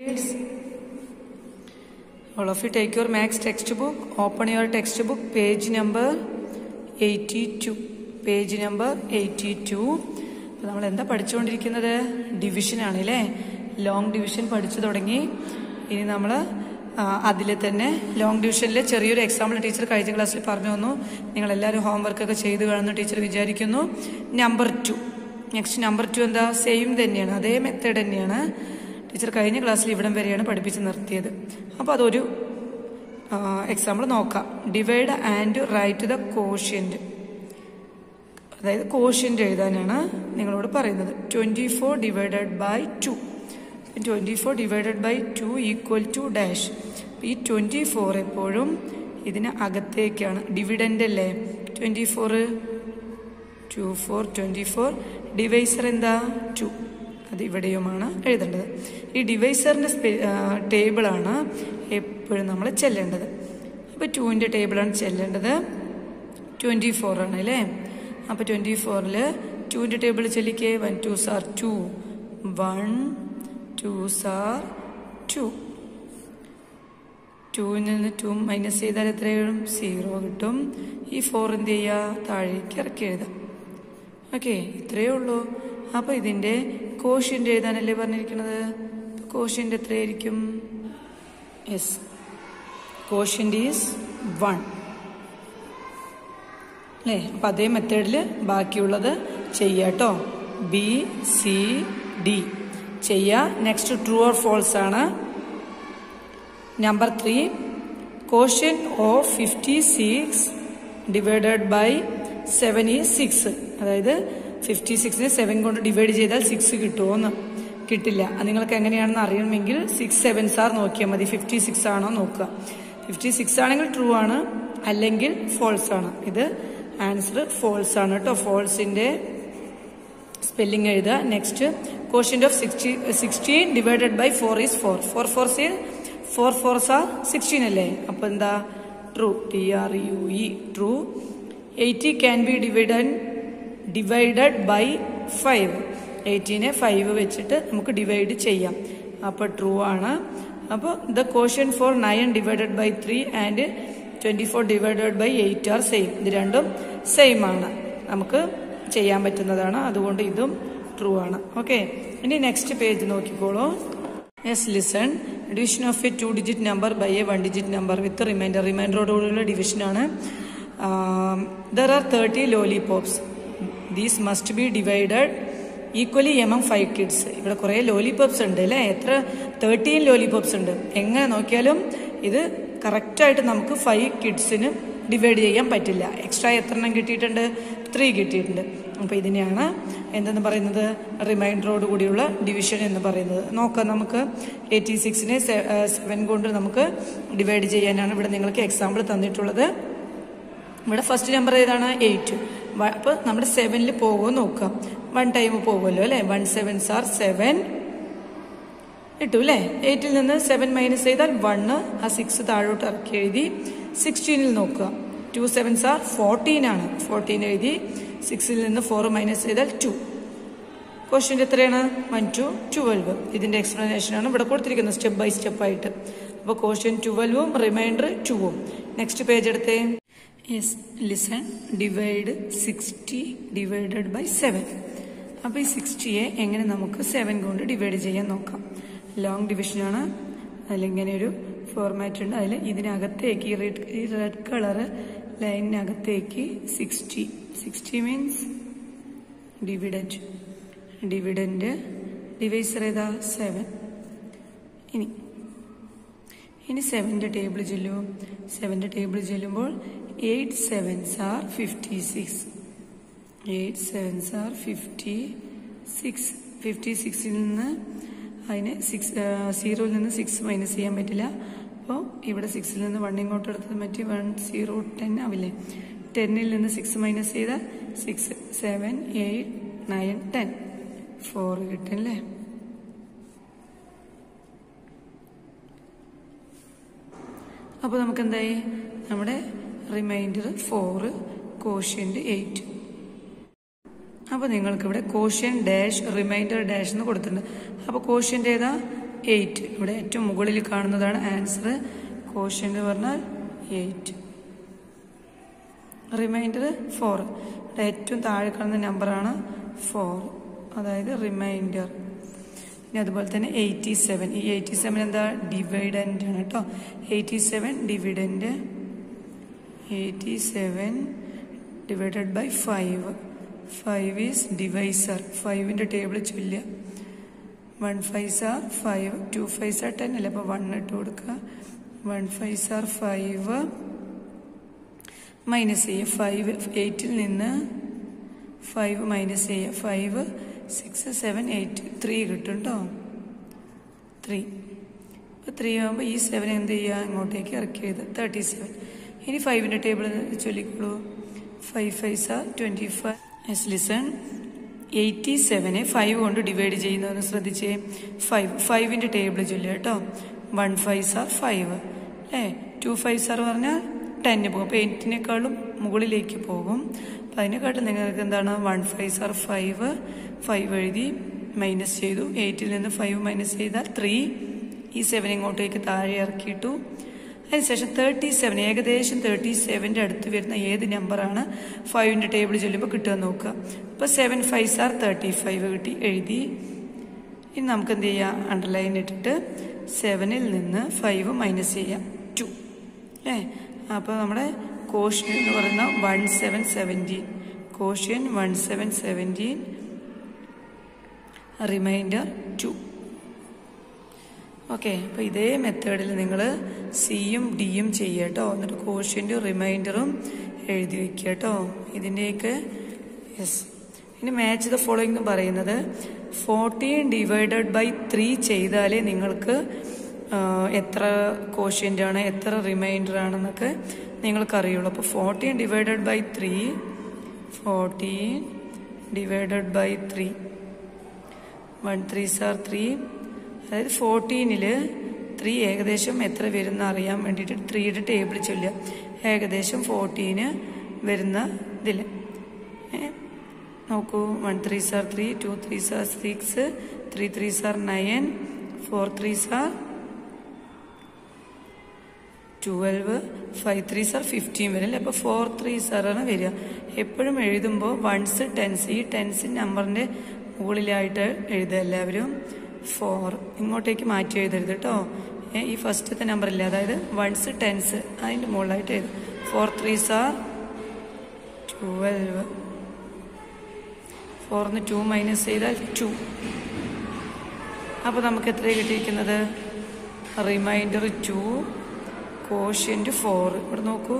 Kids, all of you take your max textbook, open your textbook, page number 82. Page number eighty two നമ്മൾ എന്താ പഠിച്ചുകൊണ്ടിരിക്കുന്നത്? Division ആണല്ലേ? Long division പഠിച്ചു തുടങ്ങി. ഇനി നമ്മൾ അതിലെ തന്നെ ലോങ് ഡിവിഷനിലെ ചെറിയൊരു എക്സാമ്പിൾ ടീച്ചർ കഴിഞ്ഞ ക്ലാസ്സിൽ പറഞ്ഞു തന്നു നിങ്ങളെല്ലാവരും ഹോംവർക്കൊക്കെ ചെയ്തു കാണുന്നു ടീച്ചർ വിചാരിക്കുന്നു. Number two next number two എന്താ? സെയിം തന്നെയാണ്. അതേ മെത്തേഡ് തന്നെയാണ്. ടീച്ചർ കഴിഞ്ഞ ക്ലാസ്സിൽ ഇവിടം വരെയാണ് പഠിപ്പിച്ച് നിർത്തിയത്. അപ്പോൾ അതൊരു എക്സാമ്പിൾ നോക്കാം. Divide and write the quotient അതായത് കോഷ്യന്റ് എഴുതാനാണ് നിങ്ങളോട് പറയുന്നത്. Twenty four divided by two twenty four divided by two equal to dash ഈ ട്വന്റി ഫോർ എപ്പോഴും ഇതിന് അകത്തേക്കാണ്. ഡിവിഡന്റ് അല്ലേ? Twenty four two four twenty four divisor എന്താ? ടു അത് ഇവിടെയുമാണ് എഴുതേണ്ടത്. ഈ ഡിവൈസറിന്റെ ടേബിളാണ് എപ്പോഴും നമ്മൾ ചെല്ലേണ്ടത്. അപ്പോൾ ടുവിന്റെ ടേബിളാണ് ചെല്ലേണ്ടത്. ട്വന്റി ഫോറാണ് അല്ലേ? അപ്പോൾ ട്വന്റി ഫോറിൽ ടുവിന്റെ table ചെല്ലിക്കേ. One two sir two one two sir two ടുവിൽ നിന്ന് ടു മൈനസ് ചെയ്താൽ എത്ര സീറോ കിട്ടും. ഈ ഫോർ എന്ത് ചെയ്യുക? താഴേക്ക് ഇറക്കി എഴുതാം ഓക്കെ ഇത്രയേ ഉള്ളൂ. അപ്പോൾ ഇതിന്റെ കോഷ്യന്റ് എഴുതാനല്ലേ പറഞ്ഞിരിക്കുന്നത്? കോഷ്യന്റ് എത്രയായിരിക്കും? യെസ് കോഷ്യന്റ് ഈസ് വൺ അല്ലേ? അപ്പം അതേ മെത്തേഡിൽ ബാക്കിയുള്ളത് ചെയ്യാട്ടോ. ബി സി ഡി ചെയ്യുക നെക്സ്റ്റ് ട്രൂ ഓർ ഫോൾസ് ആണ്. Number three quotient of fifty six divided by seven ഈ സിക്സ് അതായത് ഫിഫ്റ്റി സിക്സിനെ സെവൻ കൊണ്ട് ഡിവൈഡ് ചെയ്താൽ സിക്സ് കിട്ടുമോന്ന് കിട്ടില്ല. നിങ്ങൾക്ക് എങ്ങനെയാണെന്ന് അറിയണമെങ്കിൽ സിക്സ് സെവൻസ് ആർ നോക്കിയാൽ മതി. ഫിഫ്റ്റി സിക്സ് ആണോ നോക്കുക. ഫിഫ്റ്റി സിക്സ് ആണെങ്കിൽ ട്രൂ ആണ് അല്ലെങ്കിൽ ഫോൾസ് ആണ്. ഇത് ആൻസർ ഫോൾസ് ആണ് കേട്ടോ. ഫോൾസിന്റെ സ്പെല്ലിംഗ് എഴുതുക. Next question of sixty sixteen divided by four is four four four C four fours are sixteen അല്ലേ? അപ്പൊ എന്താ? True T R U E true eighty can be divided divided by five എയ്റ്റീനെ five വെച്ചിട്ട് നമുക്ക് divide ചെയ്യാം. അപ്പോൾ true ആണ്. അപ്പോൾ the quotient four nine divided by three and twenty four divided by eight are same ഇത് രണ്ടും same ആണ്. നമുക്ക് ചെയ്യാൻ പറ്റുന്നതാണ്. അതുകൊണ്ട് ഇതും ട്രൂ ആണ്. ഓക്കെ ഇനി നെക്സ്റ്റ് പേജ് നോക്കിക്കോളൂ. Yes listen division of a two digit number by a one digit number with reminder റിമൈൻഡറോടുകൂടിയുള്ള ഡിവിഷനാണ് there are thirty lollipops these must be divided equally among five kids ഇവിടെ കുറേ lollipops ഉണ്ട് അല്ലേ? എത്ര? Thirteen lollipops ഉണ്ട്. എങ്ങനെ നോക്കിയാലും ഇത് കറക്റ്റായിട്ട് നമുക്ക് ഫൈവ് കിഡ്സിന് ഡിവൈഡ് ചെയ്യാൻ പറ്റില്ല. എക്സ്ട്രാ എത്ര എണ്ണം കിട്ടിയിട്ടുണ്ട്? ത്രീ കിട്ടിയിട്ടുണ്ട്. അപ്പോൾ ഇതിനെയാണ് എന്തെന്ന് പറയുന്നത്? റിമൈൻഡറോട് കൂടിയുള്ള ഡിവിഷൻ എന്ന് പറയുന്നത്. നോക്കാം നമുക്ക്. എയ്റ്റി സിക്സിനെ സെവൻ കൊണ്ട് നമുക്ക് ഡിവൈഡ് ചെയ്യാനാണ് ഇവിടെ നിങ്ങൾക്ക് എക്സാമ്പിൾ തന്നിട്ടുള്ളത്. ഇവിടെ ഫസ്റ്റ് നമ്പർ ഏതാണ്? എയ്റ്റ് അപ്പോൾ നമ്മുടെ സെവനിൽ പോകുമോ നോക്കാം. വൺ ടൈം പോകുമല്ലോ അല്ലേ? വൺ സെവൻസ് ആർ സെവൻ കിട്ടും അല്ലേ എയ്റ്റിൽ നിന്ന് സെവൻ മൈനസ് ചെയ്താൽ വണ്ണ് ആ സിക്സ് താഴോട്ട് ഇറക്കി എഴുതി സിക്സ്റ്റീനിൽ നോക്കുക ടു സെവൻസ് ആർ ഫോർട്ടീൻ ആണ്. ഫോർട്ടീൻ എഴുതി സിക്സിൽ നിന്ന് ഫോർ മൈനസ് ചെയ്താൽ ടു ക്വസ്റ്റ്യൻ എത്രയാണ്? വൺ ടു ട്വൽവ് ഇതിന്റെ എക്സ്പ്ലനേഷനാണ് ഇവിടെ കൊടുത്തിരിക്കുന്നത് സ്റ്റെപ്പ് ബൈ സ്റ്റെപ്പ് ആയിട്ട്. അപ്പോൾ ക്വസ്റ്റ്യൻ ട്വൽവും റിമൈൻഡർ ടുവും നെക്സ്റ്റ് പേജ് എടുത്തേ. Yes listen divide sixty divided by seven അപ്പോൾ ഈ സിക്സ്റ്റിയെ എങ്ങനെ നമുക്ക് സെവൻ കൊണ്ട് ഡിവൈഡ് ചെയ്യാൻ നോക്കാം? ലോങ് ഡിവിഷനാണ് അതിലിങ്ങനെ ഒരു ഫോർമാറ്റ് ഉണ്ട്. അതിൽ ഇതിനകത്തേക്ക് റെഡ് ഈ red colour ലൈനിനകത്തേക്ക് sixty sixty means dividend dividend divisor ഏതാ? സെവൻ ഇനി ഇനി സെവന്റെ ടേബിൾ ചെല്ലും സെവന്റെ ടേബിൾ ചെല്ലുമ്പോൾ eight sevens are fifty six eight sevens are fifty six fifty സിക്സിൽ നിന്ന് അതിന് സിക്സ് സീറോയിൽ നിന്ന് സിക്സ് മൈനസ് ചെയ്യാൻ പറ്റില്ല. അപ്പോൾ ഇവിടെ സിക്സിൽ നിന്ന് വൺ ഇങ്ങോട്ട് എടുത്തത് മറ്റേ വൺ സീറോ ടെൻ ആവില്ലേ? ടെന്നിൽ നിന്ന് സിക്സ് മൈനസ് ചെയ്താൽ six seven eight nine ten four കിട്ടല്ലേ അപ്പോൾ നമുക്ക് എന്തായി നമ്മുടെ റിമൈൻഡർ ഫോറ് കോഷ്യന്റ് എയ്റ്റ് അപ്പോൾ നിങ്ങൾക്ക് ഇവിടെ കോഷ്യൻ ഡാഷ് റിമൈൻഡർ ഡാഷ് എന്ന് കൊടുത്തിട്ടുണ്ട്. അപ്പോൾ കോഷ്യന്റെ ഏതാ? എയ്റ്റ് ഇവിടെ ഏറ്റവും മുകളിൽ കാണുന്നതാണ് ആൻസർ കോഷ്യൻ എന്ന് പറഞ്ഞാൽ എയ്റ്റ് റിമൈൻഡർ ഫോർ ഇവിടെ ഏറ്റവും താഴെ കാണുന്ന നമ്പറാണ് ഫോർ അതായത് റിമൈൻഡർ ഇനി അതുപോലെ തന്നെ എയ്റ്റി സെവൻ ഈ എയ്റ്റി സെവൻ എന്താ? ഡിവൈഡന്റ് ആണ് കേട്ടോ. Eighty seven dividend eighty seven divided by five five is divisor ഫൈവിന്റെ table ചൊല്ലുക. One five sir five two five sir ten അല്ലേ? അപ്പോൾ വൺ ഇട്ട് കൊടുക്കുക. One five sir five minus ചെയ്യുക ഫൈവ് എയ്റ്റിൽ നിന്ന് ഫൈവ് മൈനസ് ചെയ്യുക five six seven eight three കിട്ടും കേട്ടോ ത്രീ. അപ്പോൾ ത്രീ ആകുമ്പോൾ ഈ സെവൻ എന്ത് ചെയ്യുക ഇങ്ങോട്ടേക്ക് ഇറക്കി എഴുതുക തേർട്ടി സെവൻ. ഇനി ഫൈവിന്റെ table ചൊല്ലിക്കോളൂ. Five five sir twenty five. Yes listen. Eighty സെവനെ five കൊണ്ട് ഡിവൈഡ് ചെയ്യുന്നതെന്ന് ശ്രദ്ധിച്ചേ. ഫൈവ് ഫൈവിന്റെ ടേബിൾ ചൊല്ലുക കേട്ടോ. One five sir five. അല്ലേ ടു ഫൈവ് സാർ പറഞ്ഞാൽ ടെന്ന് പോകും. അപ്പോൾ എയ്റ്റിനേക്കാളും മുകളിലേക്ക് പോകും. അതിനെക്കാട്ടും നിങ്ങൾക്ക് എന്താണ്? One five sir five five എഴുതി മൈനസ് ചെയ്തു. എയ്റ്റിൽ നിന്ന് ഫൈവ് മൈനസ് ചെയ്താൽ ത്രീ ഈ സെവൻ ഇങ്ങോട്ടേക്ക് താഴെ ഇറക്കിയിട്ടു. അതിനുശേഷം തേർട്ടി സെവൻ ഏകദേശം തേർട്ടി സെവന്റെ അടുത്ത് വരുന്ന ഏത് നമ്പറാണ് ഫൈവിന്റെ ടേബിൾ ചൊല്ലുമ്പോൾ കിട്ടുക നോക്കുക. അപ്പോൾ seven five sir thirty five കിട്ടി എഴുതി. ഇനി നമുക്ക് എന്ത് ചെയ്യാം? അണ്ടർലൈൻ ഇട്ടിട്ട് സെവനിൽ നിന്ന് ഫൈവ് മൈനസ് ചെയ്യാം. ടു അല്ലേ അപ്പോൾ നമ്മുടെ കോഷ്യൻ എന്ന് പറയുന്ന one seven seventeen quotient one seven seventeen reminder two okay അപ്പോൾ ഇതേ മെത്തേഡിൽ നിങ്ങൾ സിയും ഡിയും ചെയ്യുക കേട്ടോ എന്നിട്ട് കോഷ്യന്റെ റിമൈൻഡറും എഴുതി വയ്ക്കുക കേട്ടോ ഇതിന്റെയൊക്കെ യെസ് ഇനി മാച്ച് ദ ഫോളോയിങ് പറയുന്നത്. ഫോർട്ടീൻ ഡിവൈഡഡ് ബൈ ത്രീ ചെയ്താലേ നിങ്ങൾക്ക് എത്ര കോഷ്യന്റ് ആണ് എത്ര റിമൈൻഡർ ആണെന്നൊക്കെ നിങ്ങൾക്കറിയുള്ളൂ. അപ്പോൾ fourteen divided by three fourteen divided by three one three sir three അതായത് ഫോർട്ടീനിൽ ത്രീ ഏകദേശം എത്ര വരുന്ന അറിയാൻ വേണ്ടിയിട്ട് ത്രീയുടെ ടേബിൾ ചൊല്ലുക. ഏകദേശം ഫോർട്ടീന് വരുന്ന ഇതിൽ നോക്കൂ. One three sir three two three sir six three three sir nine four three sir twelve five three sir fifteen വരും അപ്പോൾ ഫോർ ത്രീ സാറാണ് വരിക. എപ്പോഴും എഴുതുമ്പോൾ വൺസ് ടെൻസ് ഈ ടെൻസ് നമ്പറിന്റെ മുകളിലായിട്ട് എഴുതുക എല്ലാവരും. ഫോർ ഇങ്ങോട്ടേക്ക് മാറ്റി എഴുതരുത് കേട്ടോ ഈ ഫസ്റ്റത്തെ നമ്പറില്ല അതായത് വൺസ് ടെൻസ് അതിന്റെ മുകളിലായിട്ട് എഴുതും ഫോർ ത്രീ സാർ ട്വൽവ് ഫോറിന് ടു മൈനസ് ചെയ്താൽ ടു അപ്പോൾ നമുക്ക് എത്രയാണ് കിട്ടിയിരിക്കുന്നത്? റിമൈൻഡർ ടു കോഷ്യന്റ് ഫോർ ഇവിടെ നോക്കൂ.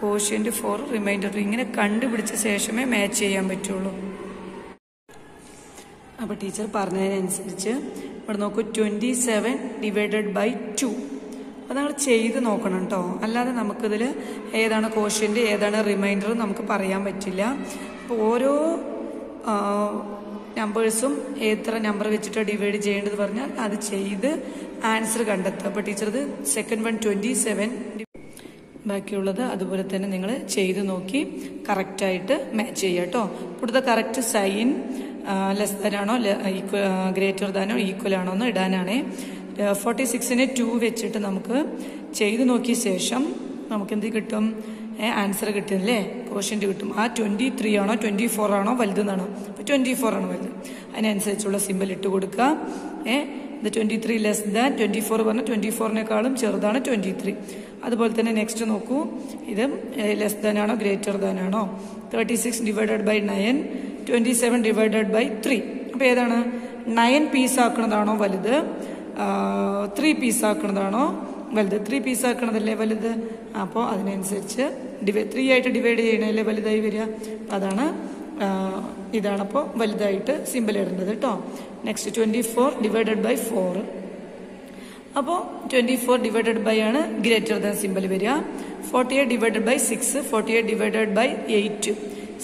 കോഷ്യന്റ് ഫോർ റിമൈൻഡർ ഇങ്ങനെ കണ്ടുപിടിച്ച ശേഷമേ മാച്ച് ചെയ്യാൻ പറ്റുള്ളൂ. അപ്പോൾ ടീച്ചർ പറഞ്ഞതിനനുസരിച്ച് ഇവിടെ നോക്കൂ twenty seven divided by two അത് നിങ്ങൾ ചെയ്ത് നോക്കണം കേട്ടോ അല്ലാതെ നമുക്കിതിൽ ഏതാണ് കോഷ്യന്റ് ഏതാണ് റിമൈൻഡർ നമുക്ക് പറയാൻ പറ്റില്ല. അപ്പോൾ ഓരോ നമ്പേഴ്സും എത്ര നമ്പർ വെച്ചിട്ട് ഡിവൈഡ് ചെയ്യേണ്ടത് പറഞ്ഞാൽ അത് ചെയ്ത് ആൻസർ കണ്ടെത്തുക. അപ്പോൾ ടീച്ചർ ഇത് സെക്കൻഡ് വൺ ട്വന്റി സെവൻ ബാക്കിയുള്ളത് അതുപോലെ തന്നെ നിങ്ങൾ ചെയ്ത് നോക്കി കറക്റ്റായിട്ട് മാച്ച് ചെയ്യുക കേട്ടോ. ഇവിടുത്തെ കറക്റ്റ് സൈൻ ലെസ് ദാനാണോ ഗ്രേറ്റർ ദാനോ ഈക്വൽ ആണോ എന്ന് ഇടാനാണേ. ഫോർട്ടി സിക്സിനെ ടു വെച്ചിട്ട് നമുക്ക് ചെയ്ത് നോക്കിയ ശേഷം നമുക്ക് എന്ത് കിട്ടും? ആൻസർ കിട്ടുന്നില്ലേ കോഷ്യന്റ് കിട്ടും. ആ ട്വന്റി ത്രീ ആണോ ട്വന്റി ഫോർ ആണോ വലുതെന്നാണോ? അപ്പോൾ ട്വന്റി ഫോർ ആണ് വലുത്. അതിനനുസരിച്ചുള്ള സിമ്പിൾ ഇട്ട് കൊടുക്കുക. ഏ ഇത് twenty three less than twenty four പറഞ്ഞാൽ ട്വന്റി ഫോറിനേക്കാളും ചെറുതാണ് ട്വന്റി ത്രീ അതുപോലെ തന്നെ നെക്സ്റ്റ് നോക്കൂ. ഇത് ലെസ് ദാൻ ആണോ ഗ്രേറ്റർ ദാൻ ആണോ? Thirty six divided by nine twenty seven divided by three അപ്പോൾ ഏതാണ്? നയൻ പീസ് ആക്കുന്നതാണോ വലുത്? ത്രീ പീസ് ആക്കുന്നതാണോ വലുത്? ത്രീ പീസ് ആക്കണതല്ലേ വലുത്? അപ്പോൾ അതിനനുസരിച്ച് ഡിവൈ ത്രീ ആയിട്ട് ഡിവൈഡ് ചെയ്യണല്ലേ വലുതായി വരിക? അതാണ് ഇതാണപ്പോൾ വലുതായിട്ട് സിമ്പിൾ ഇടേണ്ടത് കേട്ടോ next twenty four divided by four അപ്പോൾ ട്വന്റി ഫോർ ഡിവൈഡഡ് ബൈ ആണ് ഗ്രേറ്റർ ദാൻ സിമ്പിൾ വരിക. Forty eight divided by six forty eight divided by eight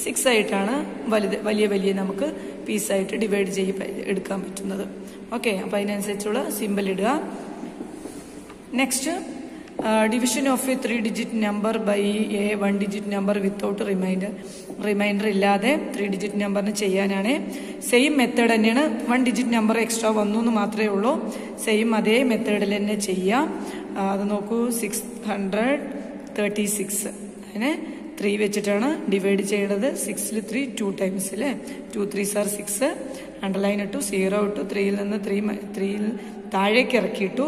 six ആയിട്ടാണ് വലുത് വലിയ വലിയ നമുക്ക് പീസായിട്ട് ഡിവൈഡ് ചെയ്ത് എടുക്കാൻ പറ്റുന്നത്. ഓക്കെ അപ്പോൾ അതിനനുസരിച്ചുള്ള സിമ്പിൾ ഇടുക. Next division of a three digit number by a one digit number without reminder reminder ഇല്ലാതെ ത്രീ ഡിജിറ്റ് നമ്പറിന് ചെയ്യാനാണ്. സെയിം മെത്തേഡ് തന്നെയാണ് വൺ ഡിജിറ്റ് നമ്പർ എക്സ്ട്രാ വന്നു എന്ന് മാത്രമേ ഉള്ളൂ. സെയിം അതേ മെത്തേഡിൽ തന്നെ ചെയ്യാം. അത് നോക്കൂ സിക്സ് ഹൺഡ്രഡ് തേർട്ടി സിക്സ് അതിനെ ത്രീ വെച്ചിട്ടാണ് ഡിവൈഡ് ചെയ്യേണ്ടത് സിക്സിൽ ത്രീ ടു ടൈംസ് അല്ലേ two three sir six underline ഇട്ടു സീറോ ഇട്ടു ത്രീയിൽ നിന്ന് ത്രീ ത്രീയിൽ താഴേക്ക് ഇറക്കിയിട്ടു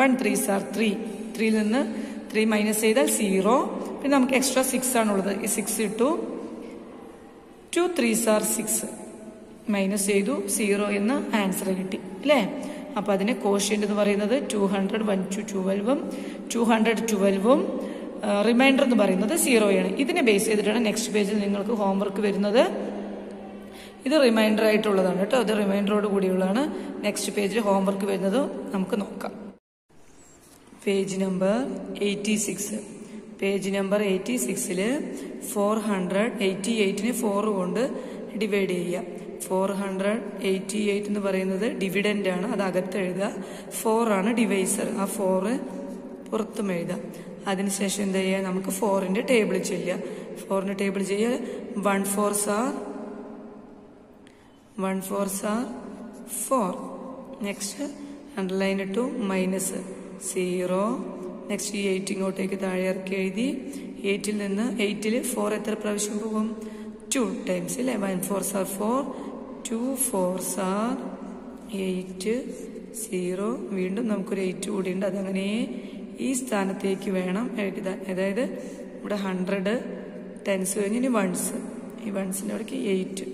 വൺ ത്രീ സാർ ത്രീ ത്രീയിൽ നിന്ന് ത്രീ മൈനസ് ചെയ്താൽ സീറോ. പിന്നെ നമുക്ക് എക്സ്ട്രാ സിക്സ് ആണുള്ളത്. ഈ സിക്സ് ഇട്ടു. Two three sir six minus ചെയ്തു. സീറോ എന്ന് ആൻസർ കിട്ടി. അല്ലേ? അപ്പൊ അതിന് കോഷ്യന്റ് എന്ന് പറയുന്നത് ടു ഹൺഡ്രഡ് വൺ ടു ട്വൽവും ടു ഹൺഡ്രഡ് ട്വൽവും റിമൈൻഡർ എന്ന് പറയുന്നത് സീറോയാണ് ഇതിനെ ബേസ് ചെയ്തിട്ടാണ് നെക്സ്റ്റ് പേജിൽ നിങ്ങൾക്ക് ഹോംവർക്ക് വരുന്നത്. ഇത് റിമൈൻഡർ ആയിട്ടുള്ളതാണ് കേട്ടോ. അത് റിമൈൻഡറോട് കൂടിയുള്ളതാണ്. നെക്സ്റ്റ് പേജിൽ ഹോംവർക്ക് വരുന്നത്. നമുക്ക് നോക്കാം. Page number eighty six. Page number eighty സിക്സിൽ ഫോർ ഹൺഡ്രഡ് എയ്റ്റി എയ്റ്റിന് ഫോർ കൊണ്ട് ഡിവൈഡ് ചെയ്യുക. ഫോർ ഹൺഡ്രഡ് എയ്റ്റി എയ്റ്റ് എന്ന് പറയുന്നത് ഡിവിഡന്റ് ആണ്. അത് അകത്ത് എഴുതുക. ഫോർ ആണ് ഡിവൈസർ ആ ഫോറ് പുറത്തും എഴുതുക. അതിനുശേഷം എന്താ ചെയ്യുക? നമുക്ക് ഫോറിന്റെ ടേബിൾ ചെയ്യുക. ഫോറിന്റെ ടേബിൾ ചെയ്യുക. One four sir one four sir four next underline two minus zero next ഈ എയ്റ്റ് ഇങ്ങോട്ടേക്ക് താഴെ ഇറക്കി എഴുതി. എയ്റ്റിൽ നിന്ന് എയ്റ്റിൽ ഫോർ എത്ര പ്രാവശ്യം പോകും? ടു ടൈംസ് അല്ലേ? One four sir four two four sir eight zero വീണ്ടും നമുക്കൊരു എയ്റ്റ് കൂടി ഉണ്ട്. അതങ്ങനെ ഈ സ്ഥാനത്തേക്ക് വേണം എഴുതാൻ. അതായത് ഇവിടെ ഹൺഡ്രഡ് ടെൻസ് കഴിഞ്ഞ് ഇനി വൺസ് ഈ വൺസിന്റെ അവിടേക്ക് എയ്റ്റ്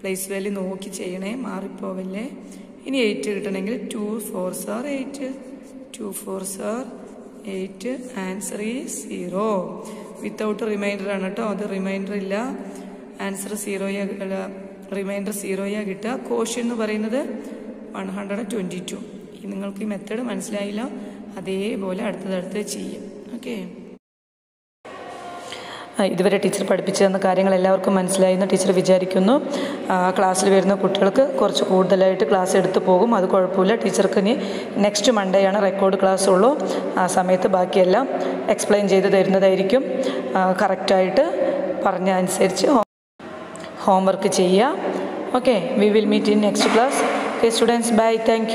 പ്ലേസ് വാല്യൂ നോക്കി ചെയ്യണേ. മാറിപ്പോവല്ലേ? ഇനി എയ്റ്റ് കിട്ടണമെങ്കിൽ two four sir eight two four sir eight answer is zero without reminder ആണ് കേട്ടോ അത് റിമൈൻഡർ ഇല്ല. ആൻസർ സീറോയാ റിമൈൻഡർ സീറോയാ കിട്ടുക. കോഷ്യൻ എന്ന് പറയുന്നത് വൺ ഹൺഡ്രഡ് ട്വന്റി ടു നിങ്ങൾക്ക് ഈ മെത്തേഡ് മനസ്സിലായില്ല. അതേപോലെ അടുത്തതടുത്ത് ചെയ്യും. ഓക്കെ ഇതുവരെ ടീച്ചർ പഠിപ്പിച്ചു തന്ന കാര്യങ്ങൾ എല്ലാവർക്കും മനസ്സിലായെന്ന് ടീച്ചർ വിചാരിക്കുന്നു. ക്ലാസ്സിൽ വരുന്ന കുട്ടികൾക്ക് കുറച്ച് കൂടുതലായിട്ട് ക്ലാസ് എടുത്തു പോകും. അത് കുഴപ്പമില്ല. ടീച്ചർക്ക് ഇനി നെക്സ്റ്റ് മൺഡേ ആണ് റെക്കോർഡ് ക്ലാസ് ഉള്ളൂ. ആ സമയത്ത് ബാക്കിയെല്ലാം എക്സ്പ്ലെയിൻ ചെയ്ത് തരുന്നതായിരിക്കും. കറക്റ്റായിട്ട് പറഞ്ഞ അനുസരിച്ച് ഹോംവർക്ക് ചെയ്യുക. Okay we will meet in next class okay students bye thank